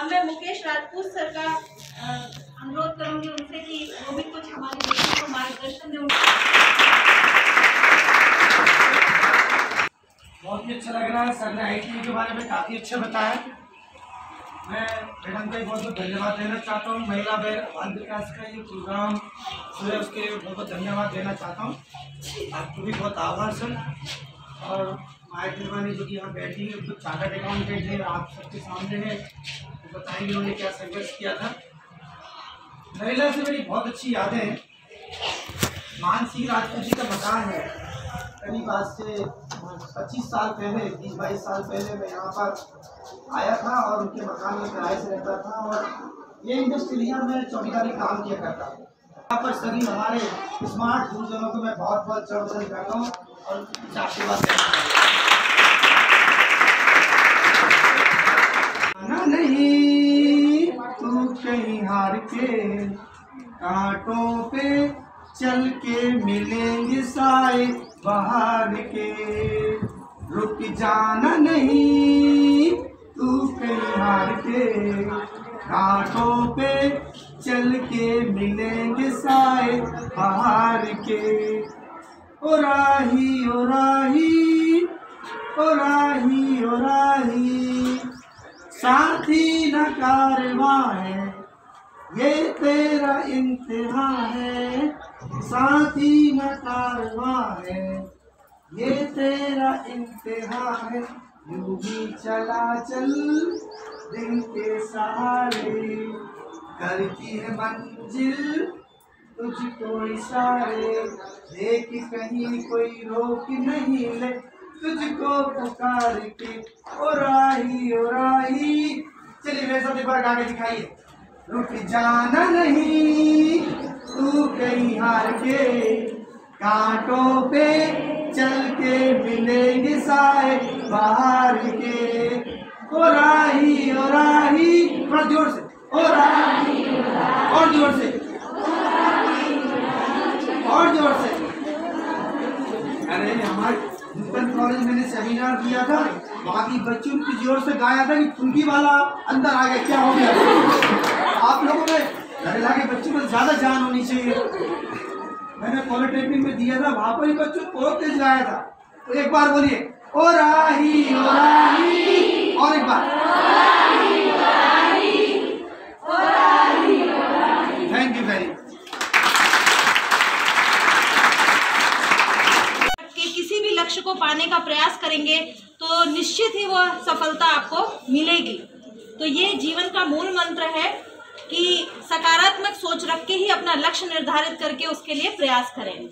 अब मैं मुकेश राजपूत सर का अनुरोध करूँगी उनसे कि वो भी कुछ हमारे बच्चों को मार्गदर्शन दें बहुत ही अच्छा लग रहा है, सर ने आई के बारे में काफ़ी अच्छा बताया। मैं मैडम का बहुत बहुत धन्यवाद देना चाहता हूँ, महिला बाल विकास का ये प्रोग्राम जो है उसके लिए बहुत बहुत धन्यवाद देना चाहता हूँ। आपको भी बहुत आभार, सर। और माया तिरवानी जो कि यहाँ बैठी है तो चार्टर्ड अकाउंटेंट है आप सबके सामने है। बताएँगे उन्होंने क्या संघर्ष किया था। महिला से मेरी बहुत अच्छी यादें हैं। मानसी राजपूत जी का मकान है। करीब आज से पच्चीस साल पहले, बीस बाईस साल पहले मैं यहाँ पर आया था और उनके मकान में किराए से रहता था और ये इंडस्ट्रिया में चौकीदारी काम किया करता था यहाँ पर सभी हमारे स्मार्ट गुरुजनों को मैं बहुत बहुत चौधरी करता हूँ और आशीर्वाद कांटों पे चल के मिलेंगे साए बाहर के। रुक जाना नहीं तू कहीं हार के। कांटों पे चल के मिलेंगे साए बाहर के। ओ राही ओ राही ओ राही ओ राही। साथी न कारवा है ये तेरा इंतहा है, साथी न कारवा है। ये तेरा इंतहा है, यूँ भी चला चल दिन के सहारे। करती है मंजिल तुझ तुझको इशारे। देख कहीं कोई रोक नहीं ले, तुझको पुकार के। ओ राही ओ राही। चलिए मेरे साथ एक बार गा के दिखाइए। रुक जाना नहीं। तू कहीं हार के कांटों पे चल के मिलेंगे साए बाहर के। ओ राही ओ राही थोड़ा ज़ोर से, ओ राही, और ज़ोर से और ज़ोर से अरे नूतन कॉलेज मैंने सेमिनार दिया था वहाँ की बच्चों की ज़ोर से गाया था कि फुल्की वाला अंदर आ गया, क्या हो गया? आप लोगों ने घरे लाके बच्चों को ज़्यादा जान होनी चाहिए। मैंने पॉलिटेक्निक में दिया था, वहाँ पर ही बच्चों को बहुत तेज गाया था। एक बार बोलिए और एक बार थैंक यू वेरी मच कि किसी भी लक्ष्य को पाने का प्रयास करेंगे तो निश्चित ही वह सफलता आपको मिलेगी। तो ये जीवन का मूल मंत्र है कि सकारात्मक सोच रख के ही अपना लक्ष्य निर्धारित करके उसके लिए प्रयास करें।